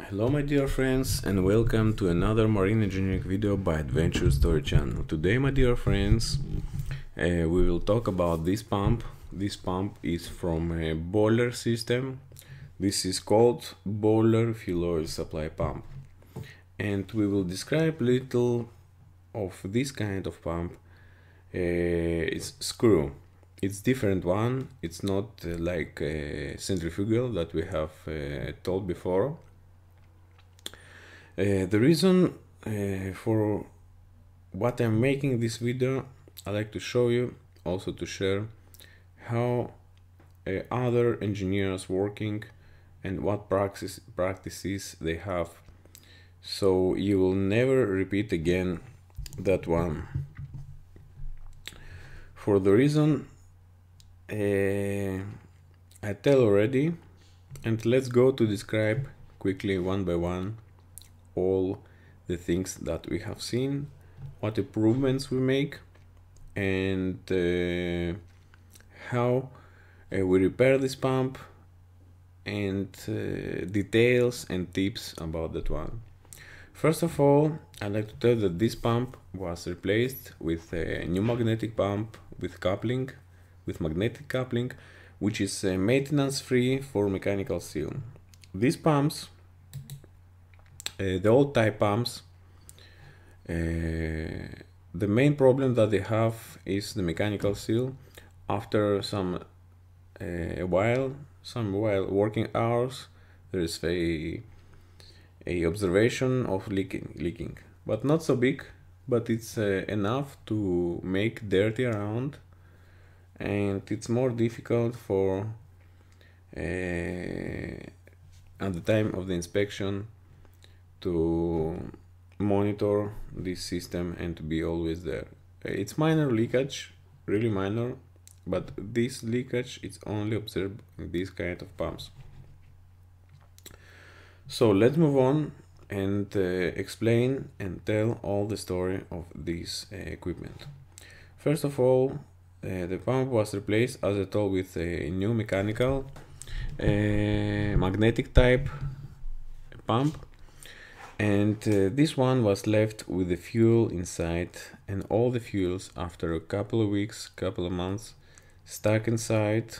Hello my dear friends and welcome to another marine engineering video by Adventure Story channel. Today my dear friends uh, we will talk about this pump. This pump is from a boiler system. This is called boiler fuel oil supply pump and we will describe little of this kind of pump. Uh, it's screw. It's different one. It's not uh, like a centrifugal that we have uh, told before uh, the reason uh, for what I'm making this video, I like to show you, also to share how uh, other engineers working and what practice, practices they have. So you will never repeat again that one. For the reason uh, I tell already, and let's go to describe quickly one by one all the things that we have seen, what improvements we make, and uh, how uh, we repair this pump, and uh, details and tips about that one. First of all, I'd like to tell that this pump was replaced with a new magnetic pump with coupling, with magnetic coupling, which is uh, maintenance free for mechanical seal. These pumps the old type pumps, uh, the main problem that they have is the mechanical seal. After some a while, some while working hours, there is a a observation of leaking, leaking, but not so big, but it's uh, enough to make dirty around, and it's more difficult for uh, at the time of the inspection to monitor this system and to be always there. It's minor leakage, really minor, but this leakage is only observed in these kind of pumps. So let's move on and uh, explain and tell all the story of this uh, equipment. First of all, uh, the pump was replaced as I told with a new mechanical uh, magnetic type pump and uh, this one was left with the fuel inside and all the fuels after a couple of weeks couple of months stuck inside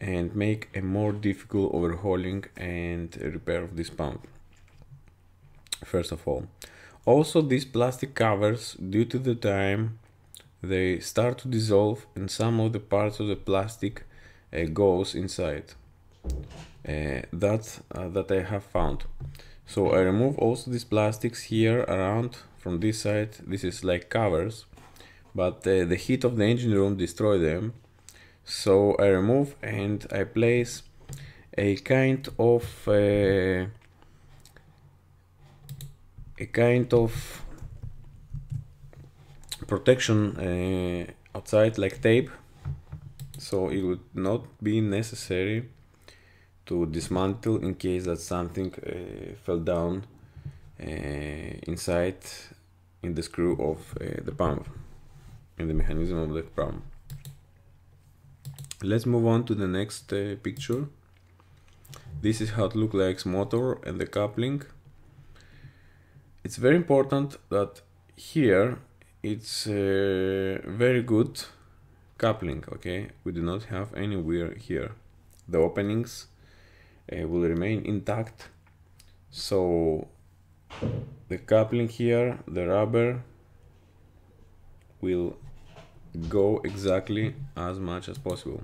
and make a more difficult overhauling and repair of this pump. First of all also these plastic covers due to the time they start to dissolve and some of the parts of the plastic uh, goes inside. Uh, that uh, that I have found so I remove also these plastics here around from this side. This is like covers, but uh, the heat of the engine room destroy them. So I remove and I place a kind of uh, a kind of protection uh, outside like tape so it would not be necessary to dismantle in case that something uh, fell down uh, inside in the screw of uh, the pump in the mechanism of the pump. Let's move on to the next picture. This is how it looks like motor and the coupling. It's very important that here it's uh, very good coupling okay? We do not have any wear here the openings uh, will remain intact. So the coupling here the rubber will go exactly as much as possible.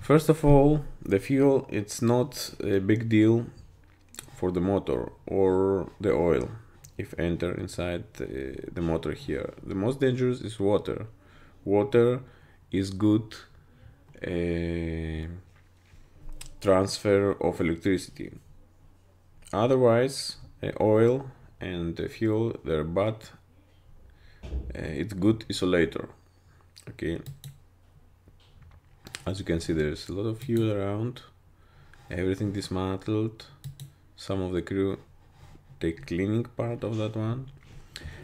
First of all the fuel it's not a big deal for the motor or the oil. If enter inside the, the motor here. The most dangerous is water. Water is good uh, transfer of electricity. Otherwise, oil and fuel, they're. Uh, it's good isolator. Okay. As you can see, there's a lot of fuel around. Everything dismantled. Some of the crew take cleaning part of that one.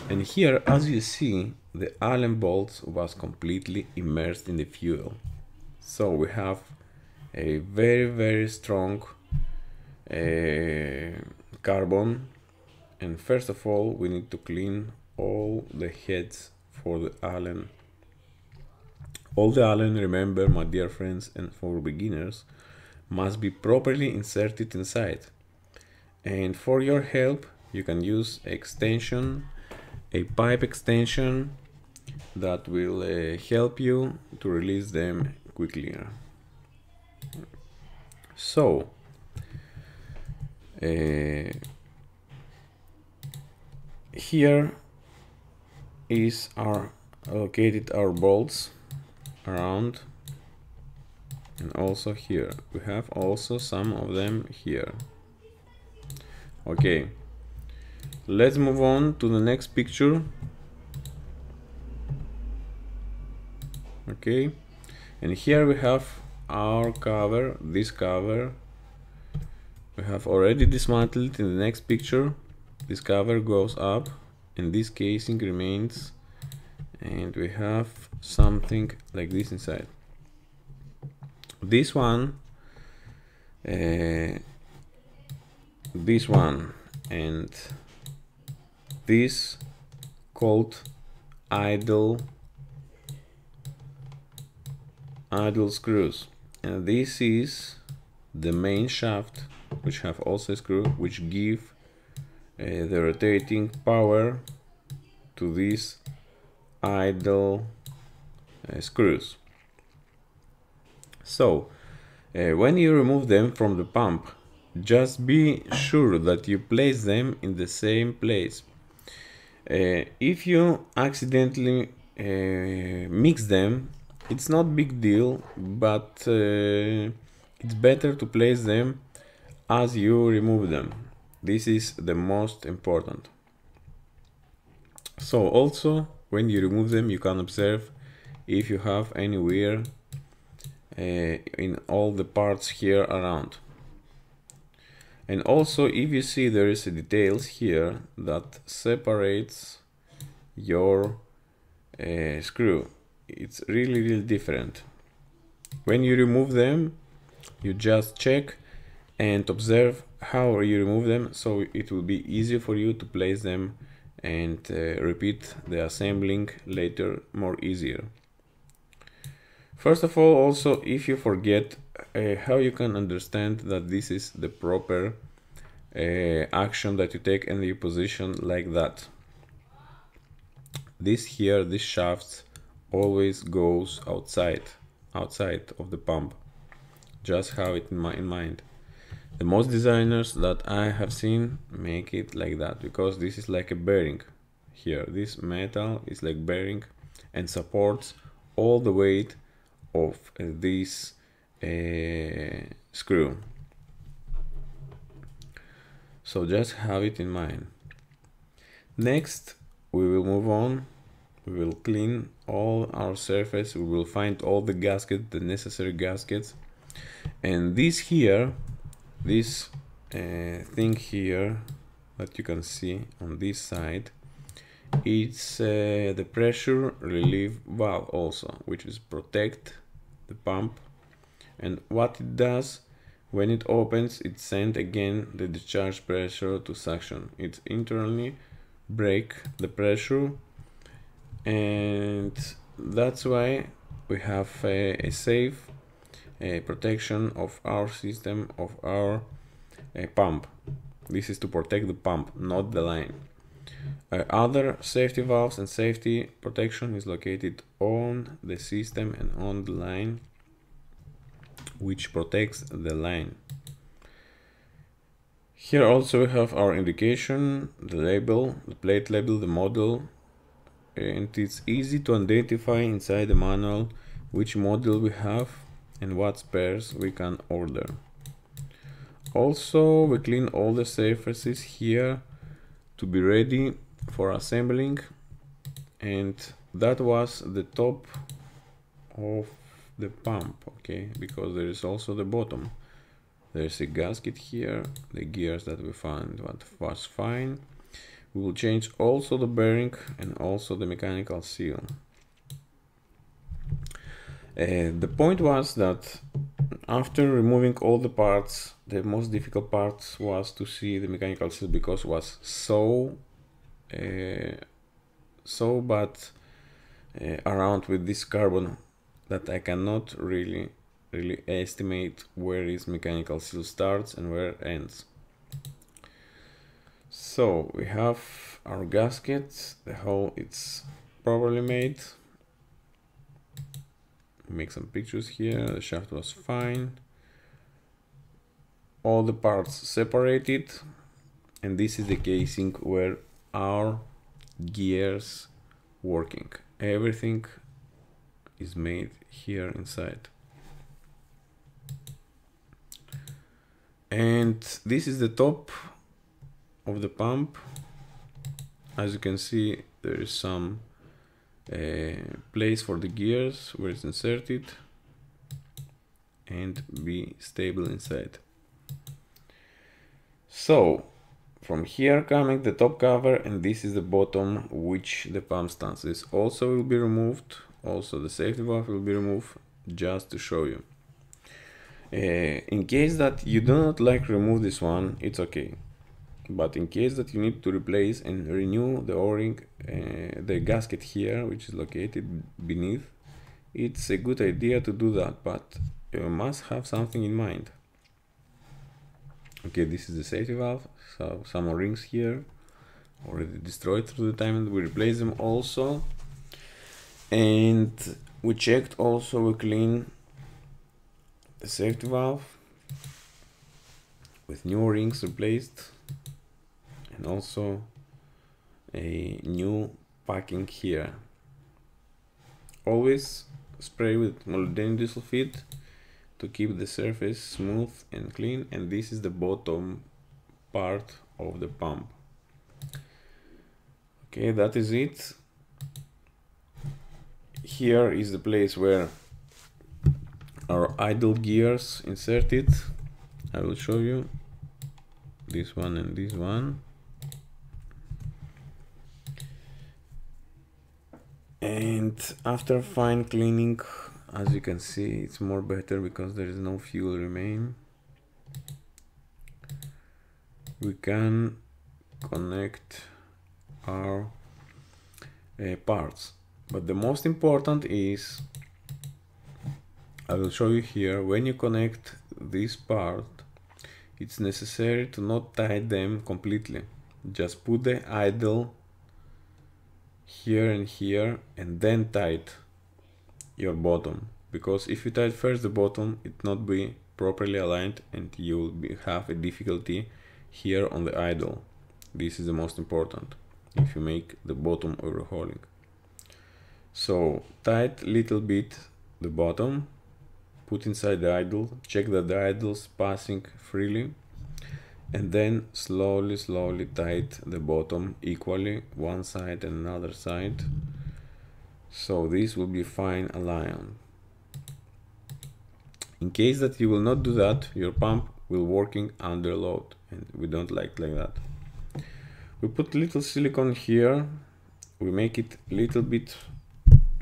And here, as you see, the Allen bolts was completely immersed in the fuel. So we have a very very strong uh, carbon. And first of all we need to clean all the heads for the Allen. All the Allen remember my dear friends and for beginners must be properly inserted inside. And for your help you can use extension a pipe extension that will uh, help you to release them quickly so uh, here is our located our bolts around and also here. We have also some of them here. Okay. Let's move on to the next picture. Okay. And here we have our cover this cover. We have already dismantled in the next picture. This cover goes up. And this casing remains. And we have something like this inside. This one uh, this one and this called idle idle screws and this is the main shaft which have also a screw which give uh, the rotating power to these idle uh, screws. So uh, when you remove them from the pump just be sure that you place them in the same place. Uh, if you accidentally uh, mix them it's not big deal but uh, it's better to place them as you remove them. This is the most important. So also when you remove them you can observe if you have any wear uh, in all the parts here around. And also if you see there is a details here that separates your uh, screw it's really really different. When you remove them you just check and observe how you remove them so it will be easier for you to place them and uh, repeat the assembling later more easier. First of all also if you forget uh, how you can understand that this is the proper uh, action that you take and you position like that. This here this shaft always goes outside outside of the pump. Just have it in, my, in mind. The most designers that I have seen make it like that because this is like a bearing here. This metal is like bearing and supports all the weight of uh, this uh, screw. So just have it in mind. Next we will move on we will clean all our surface we will find all the gaskets the necessary gaskets. And this here this uh, thing here that you can see on this side it's uh, the pressure relief valve also which is protect the pump. And what it does when it opens it sends again the discharge pressure to suction. It internally break the pressure and that's why we have a, a safe a protection of our system of our pump. This is to protect the pump not the line. Uh, other safety valves and safety protection is located on the system and on the line which protects the line. Here also we have our indication the label the plate label the model and it's easy to identify inside the manual which model we have and what spares we can order. Also, we clean all the surfaces here to be ready for assembling. And that was the top of the pump okay? Because there is also the bottom. There's a gasket here the gears that we found what was fine we will change also the bearing and also the mechanical seal uh, the point was that after removing all the parts, the most difficult part was to see the mechanical seal because it was so uh, so bad uh, around with this carbon that I cannot really really estimate where is mechanical seal starts and where ends. So we have our gasket, the hole it's properly made. Make some pictures here, the shaft was fine. All the parts separated and this is the casing where our gears working. Everything is made here inside. And this is the top of the pump. As you can see, there is some uh, place for the gears where it's inserted and be stable inside. So from here coming the top cover and this is the bottom which the pump stands. This also will be removed, also the safety valve will be removed just to show you. Uh, in case that you do not like remove this one, it's okay. But in case that you need to replace and renew the o-ring, uh, the gasket here, which is located beneath, it's a good idea to do that, but you must have something in mind. Okay, this is the safety valve, so some o rings here already destroyed through the time and we replace them also. And we checked also, we clean the safety valve with new rings replaced and also a new packing here. Always spray with molybdenum disulfide to keep the surface smooth and clean and this is the bottom part of the pump. Okay that is it. Here is the place where our idle gears inserted. I will show you this one and this one and after fine cleaning as you can see it's more better because there is no fuel remain. We can connect our uh, parts. But the most important is I will show you here when you connect this part it's necessary to not tie them completely. Just put the idle here and here and then tight your bottom. Because if you tight first the bottom it not be properly aligned and you will be, have a difficulty here on the idle. This is the most important if you make the bottom overhauling. So tight little bit the bottom put inside the idle check that the idle's passing freely and then slowly slowly tight the bottom equally one side and another side. So this will be fine aligned in case that you will not do that your pump will working under load and we don't like like that. We put little silicone here. We make it little bit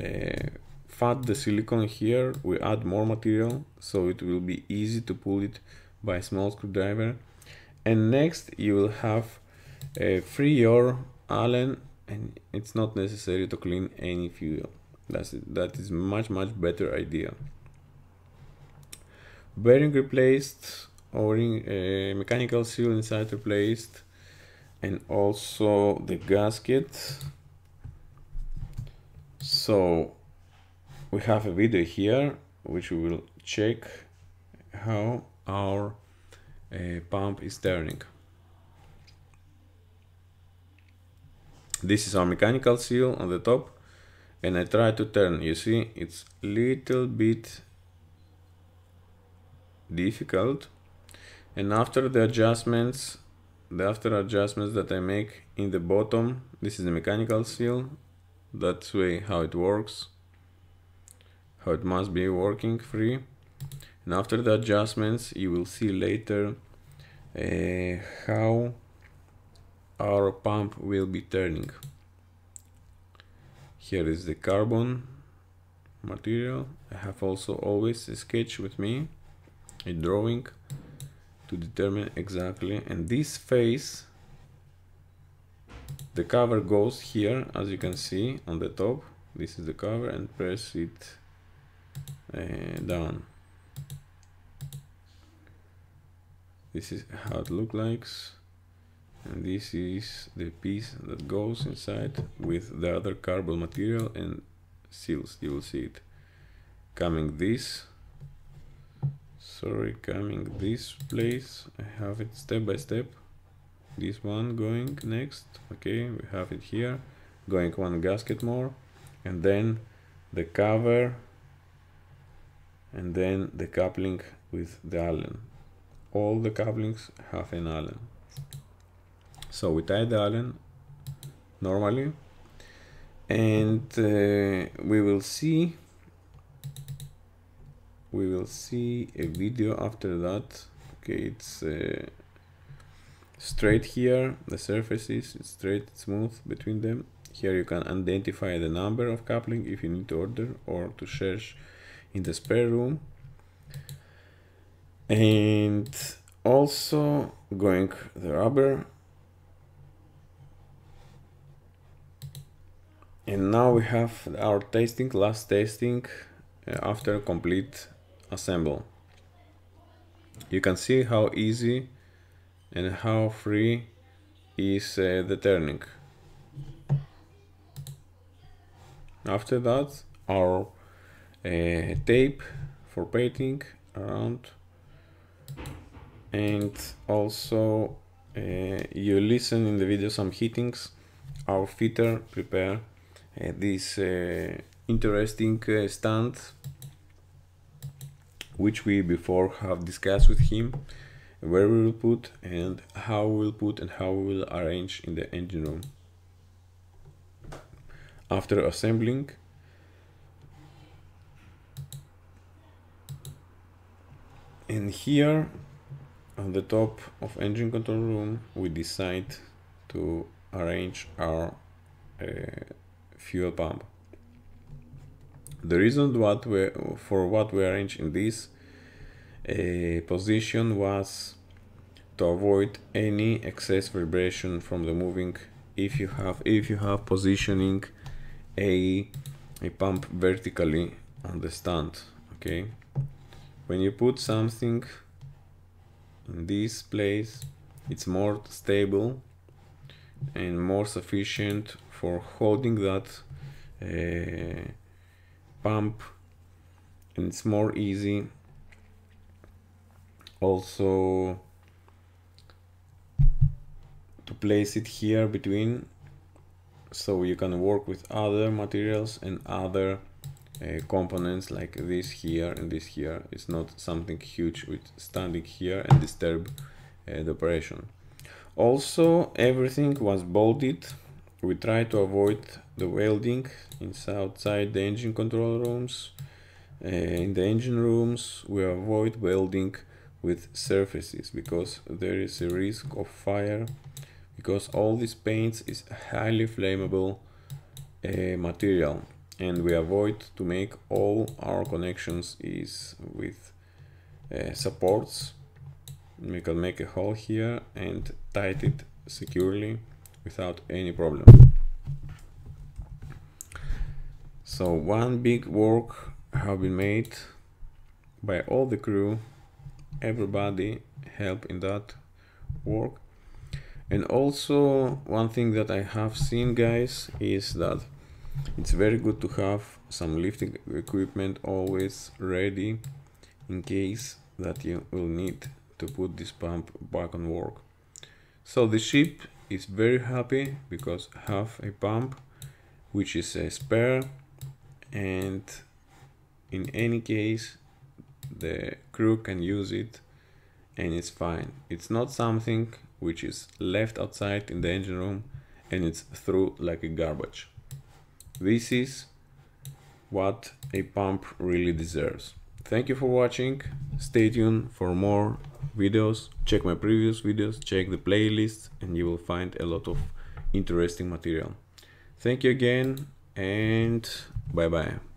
uh, fat the silicone here. We add more material so it will be easy to pull it by small screwdriver and next you will have a free your allen and it's not necessary to clean any fuel. That's it. that is much much better idea. Bearing replaced or uh, mechanical seal inside replaced and also the gasket. So we have a video here which we will check how our uh, pump is turning. This is our mechanical seal on the top and I try to turn. You see it's a little bit difficult and after the adjustments the after adjustments that I make in the bottom this is the mechanical seal that's way how it works how it must be working free and after the adjustments you will see later uh, how our pump will be turning. Here is the carbon material. I have also always a sketch with me a drawing to determine exactly and this face the cover goes here as you can see on the top. This is the cover and press it uh, down this is how it looks like. And this is the piece that goes inside with the other cardboard material and seals. You will see it coming this. Sorry coming this place. I have it step by step. This one going next. Okay we have it here. Going one gasket more. And then the cover. And then the coupling with the Allen all the couplings have an Allen. So we tie the Allen normally and uh, we will see we will see a video after that. Okay it's uh, straight here. The surfaces it's straight smooth between them. Here you can identify the number of coupling if you need to order or to search in the spare room and also going the rubber. And now we have our tasting last testing uh, after complete assemble. You can see how easy and how free is uh, the turning. After that our uh, tape for painting around and also uh, you listen in the video some heatings. Our fitter prepare uh, this uh, interesting uh, stand which we before have discussed with him where we will put and how we will put and how we will arrange in the engine room. After assembling and here on the top of engine control room we decide to arrange our uh, fuel pump. The reason what we for what we arrange in this uh, position was to avoid any excess vibration from the moving. If you have if you have positioning a a pump vertically on the stand okay? When you put something in this place. It's more stable and more sufficient for holding that uh, pump. And it's more easy. Also to place it here between so you can work with other materials and other uh, components like this here and this here it's not something huge with standing here and disturb uh, the operation. Also everything was bolted. We try to avoid the welding inside outside the engine control rooms. Uh, in the engine rooms we avoid welding with surfaces because there is a risk of fire because all these paints is highly flammable uh, material and we avoid to make all our connections is with uh, supports. We can make a hole here and tight it securely without any problem. So one big work have been made by all the crew. Everybody help in that work. And also one thing that I have seen guys is that it's very good to have some lifting equipment always ready in case that you will need to put this pump back on work. So the ship is very happy because have a pump which is a spare and in any case the crew can use it and it's fine. It's not something which is left outside in the engine room and it's through like a garbage this is what a pump really deserves. Thank you for watching. Stay tuned for more videos. Check my previous videos check the playlist and you will find a lot of interesting material. Thank you again and bye bye